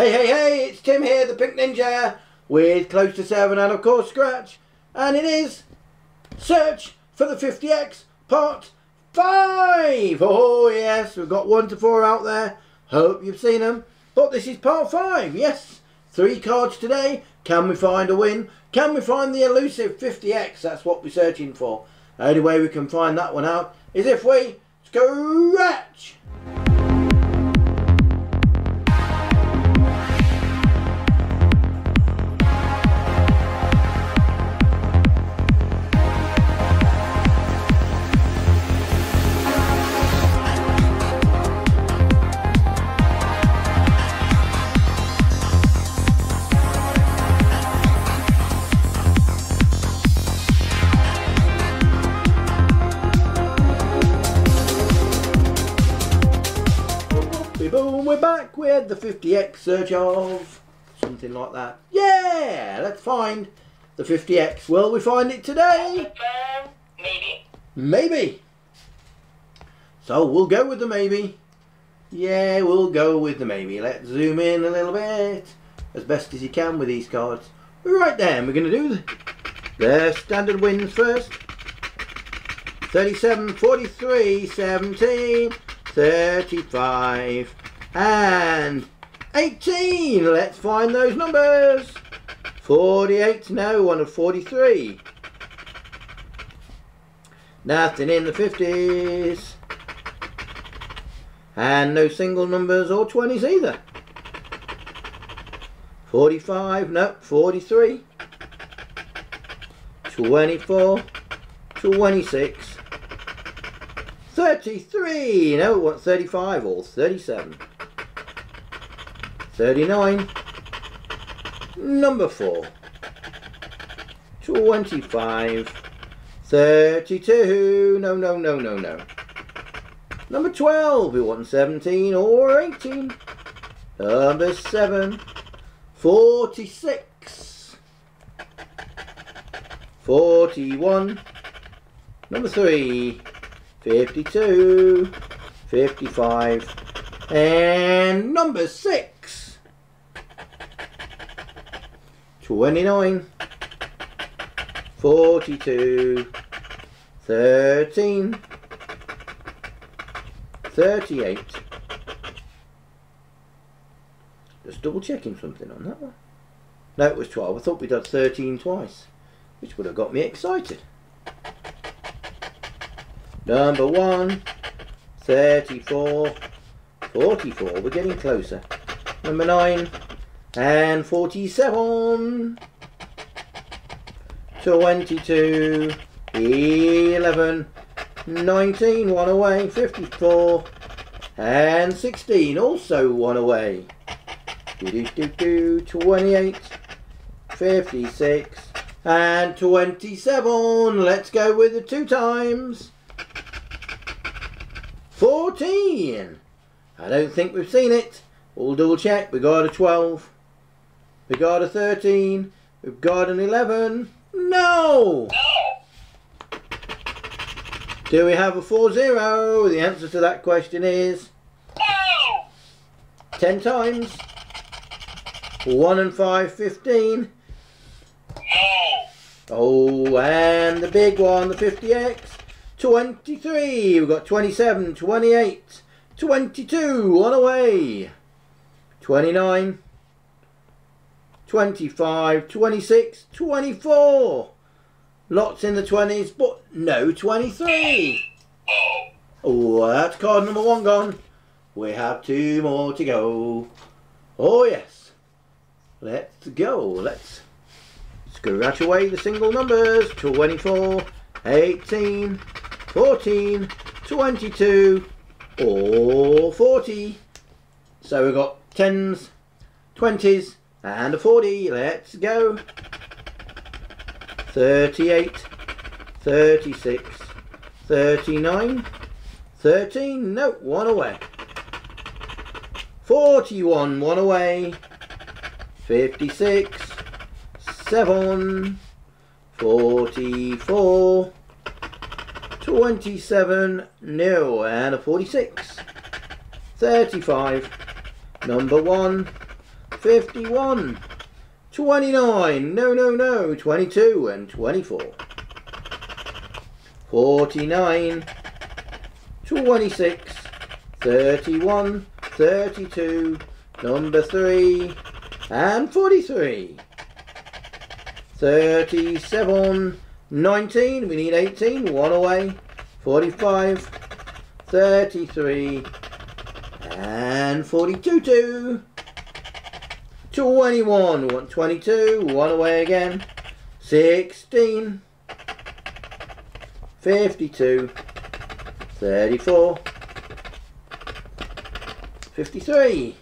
Hey, hey, hey, it's Tim here, the Pink Ninja, with Close to 7 and of course Scratch. And it is Search for the 50X Part 5. Oh yes, we've got 1 to 4 out there. Hope you've seen them. But this is Part 5, yes. Three cards today. Can we find a win? Can we find the elusive 50X? That's what we're searching for. The only way we can find that one out is if we scratch. The 50x search of something like that. Yeah, let's find the 50x. Will we find it today? Maybe. Maybe. So we'll go with the maybe. Yeah, we'll go with the maybe. Let's zoom in a little bit as best as you can with these cards. Right then, we're going to do the, the standard wins first. 37, 43, 17, 35 and 18. Let's find those numbers. 48, no, one of 43. Nothing in the 50s. And no single numbers or 20s either. 45, no, 43. 24, 26. 33, no, what, 35 or 37. 39, number 4. 25, 32, no, no, no, no, no. Number 12, we want 17 or 18. Number 7, 46. 41. Number 3, 52, 55, and number 6, 29, 42, 13, 38. Just double checking something on that one. No, it was 12. I thought we'd had done 13 twice, which would have got me excited. Number 1, 34, 44. We're getting closer. Number 9, and 47. 22, 11, 19, one away, 54, and 16, also one away. Do, do, do, do, 28, 56, and 27. Let's go with the two times. 14. I don't think we've seen it. We'll double check. We got a 12. We got a 13. We've got an 11. No! Do we have a 4-0? The answer to that question is... No! 10 times. 1 and 5, 15. No! Oh, and the big one, the 50X. 23. We've got 27, 28, 22. One away. 29. 25, 26, 24. Lots in the 20s, but no 23. Oh! That's card number one gone. We have two more to go. Oh, yes. Let's go. Let's scratch away the single numbers. 24, 18, 14, 22, or 40. So we've got 10s, 20s, and a 40. Let's go. 38, 36, 39, 13. No, one away. 41, one away. 56, 7, 44, 27, no, and a 46. 35, number 1. 51, 29, no, no, no, 22 and 24. 49, 26, 31, 32, number 3, and 43. 37, 19, we need 18, one away. 45, 33, and 42, 2. 21, one- 22, one away again. 16, 52, 34, 53,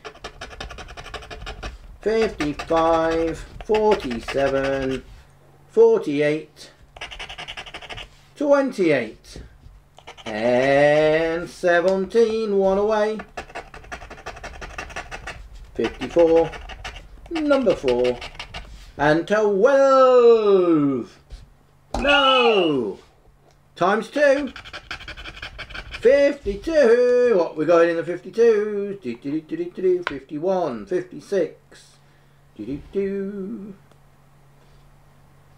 55, 47, 48, 28, and 17, one away. 54, number 4, and 12. No! Times 2. 52. What we got in the 52? Do, do, do, do, do, do, 51, 56. Do, do, do.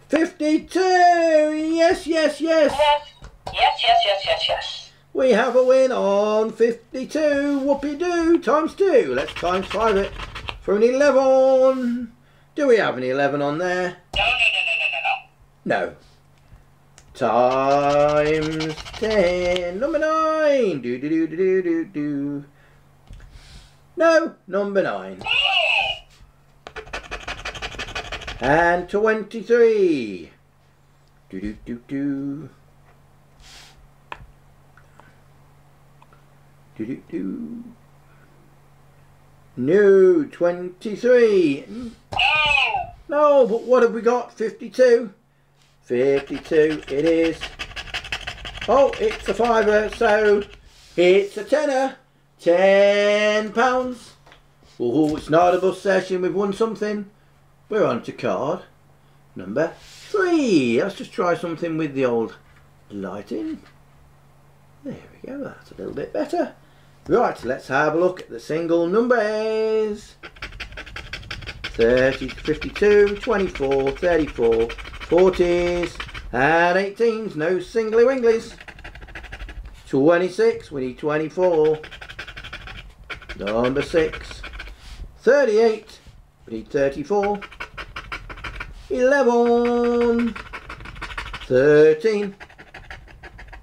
52. Yes, yes, yes. Yes. Yes, yes, yes, yes, yes. We have a win on 52. Whoopee doo. Times 2. Let's times 5 it for an 11. Do we have an 11 on there? No, no, no, no, no, no, no. No. Times 10. Number 9. Do do do do do do do. No, number 9. Oh! And 23. Do do do do. Do do do. No, 23. No! No, but what have we got? 52. 52 it is. Oh, it's a fiver, so it's a tenner. Ten pounds. Oh, it's not a bus session. We've won something. We're on to card number three. Let's just try something with the old lighting. There we go. That's a little bit better. Right, let's have a look at the single numbers. 30, 52, 24, 34, 40s, and 18s. No singly winglies. 26, we need 24. Number 6. 38, we need 34. 11. 13.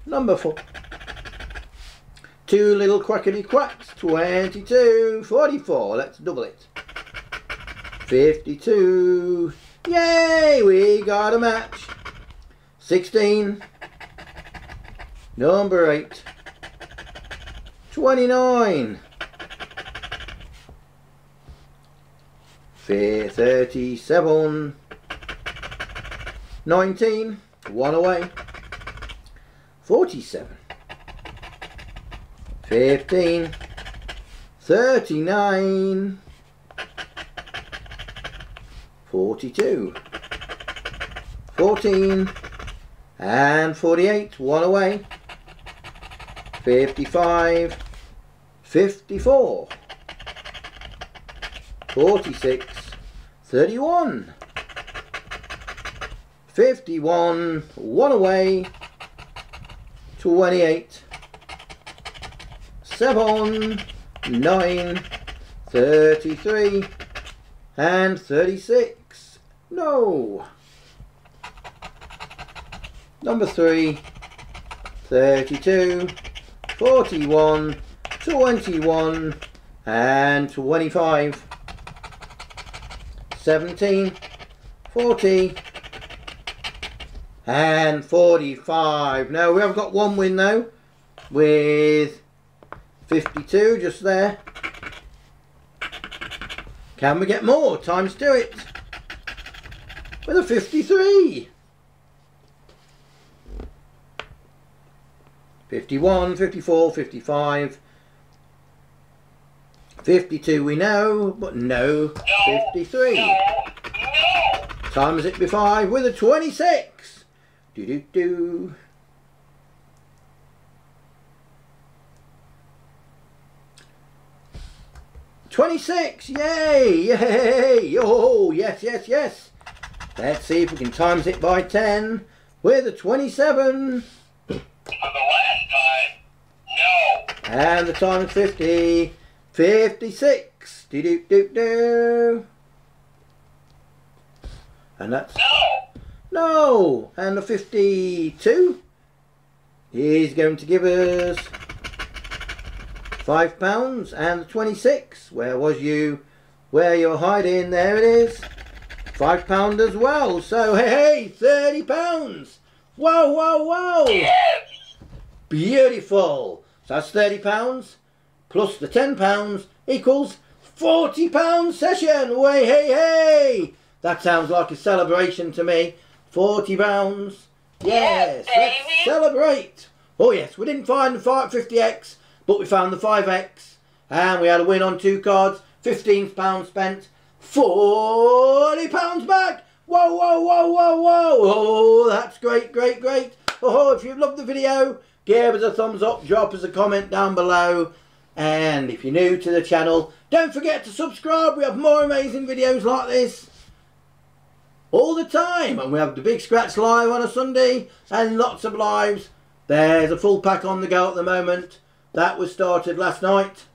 Number 4. Two little quackity quacks. 22. 44. Let's double it. 52. Yay! We got a match. 16. Number 8. 29. Fi- 37. 19. One away. 47. 15. 39. 42. 14. And 48. One away. 55. 54. 46. 31. 51. One away. 28. 7. 9. 33. And 36. No. Number 3. 32. 41. 21. And 25. 17. 40. And 45. Now we have got one win though. With 52 just there. Can we get more? Times do it. With a 53. 51, 54, 55. 52 we know, but no 53. No! No! Times it by 5 with a 26. Do do do. 26, yay, yay, oh, yes, yes, yes. Let's see if we can times it by 10 with a 27. For the last time, no. And the time is 50, 56, do do do do. And that's No. no, and the 52 is going to give us five pounds and 26. Where was you? Where you're hiding? There it is. Five pound as well. So hey, hey, 30 pounds. Whoa, whoa, whoa. Yes. Beautiful. So that's thirty pounds plus the ten pounds equals forty pounds session. Way hey hey. That sounds like a celebration to me. Forty pounds. Yes, Yes, let's celebrate. Oh yes, we didn't find the 550x, but we found the 5x. And we had a win on two cards. Fifteen pounds spent. Forty pounds back. Whoa, whoa, whoa, whoa, whoa. Oh, that's great, great, great. Oh, if you've loved the video, give us a thumbs up, drop us a comment down below. And if you're new to the channel, don't forget to subscribe. We have more amazing videos like this all the time. And we have the Big Scratch Live on a Sunday and lots of lives. There's a full pack on the go at the moment. That was started last night.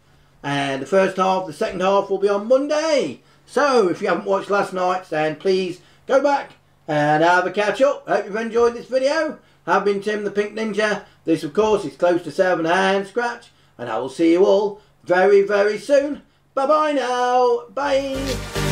And the first half, the second half will be on Monday. So if you haven't watched last night's, then please go back and have a catch up. Hope you've enjoyed this video. I've been Tim the Pink Ninja. This, of course, is close to seven hand scratch. And I will see you all very, very soon. Bye bye now. Bye.